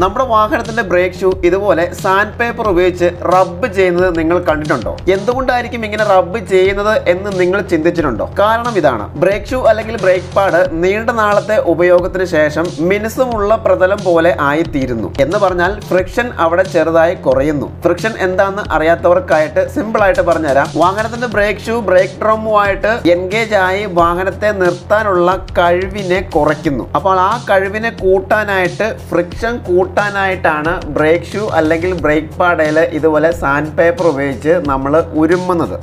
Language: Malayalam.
നമ്മുടെ വാഹനത്തിന്റെ ബ്രേക്ക് ഷൂ ഇതുപോലെ സാൻഡ് പേപ്പർ ഉപയോഗിച്ച് റബ്ബ് ചെയ്യുന്നത് നിങ്ങൾ കണ്ടിട്ടുണ്ടോ? എന്തുകൊണ്ടായിരിക്കും ഇങ്ങനെ റബ്ബ് ചെയ്യുന്നത് എന്ന് നിങ്ങൾ ചിന്തിച്ചിട്ടുണ്ടോ? കാരണം ഇതാണ് ബ്രേക്ക് ഷൂ അല്ലെങ്കിൽ ബ്രേക്ക് പാഡ് നീണ്ട നാളത്തെ ഉപയോഗത്തിന് ശേഷം മിനുസമുള്ള പ്രതലം പോലെ ആയിത്തീരുന്നു. എന്ന് പറഞ്ഞാൽ ഫ്രിക്ഷൻ അവിടെ ചെറുതായി കുറയുന്നു. ഫ്രിക്ഷൻ എന്താണെന്ന് അറിയാത്തവർക്കായിട്ട് സിമ്പിൾ ആയിട്ട് പറഞ്ഞുതരാം. വാഹനത്തിന്റെ ബ്രേക്ക് ഷൂ ബ്രേക്ക് ഡ്രോമുമായിട്ട് എൻഗേജ് ആയി വാഹനത്തെ നിർത്താനുള്ള കഴിവിനെ കുറയ്ക്കുന്നു. അപ്പോൾ ആ കഴിവിനെ കൂട്ടാനായിട്ട് ഫ്രിക്ഷൻ കൂട്ടാനായിട്ടാണ് ബ്രേക്ക് ഷൂ അല്ലെങ്കിൽ ബ്രേക്ക് പാടയിൽ ഇതുപോലെ സാൻഡ് പേപ്പർ ഉപയോഗിച്ച് നമ്മൾ ഉരുമ്മുന്നത്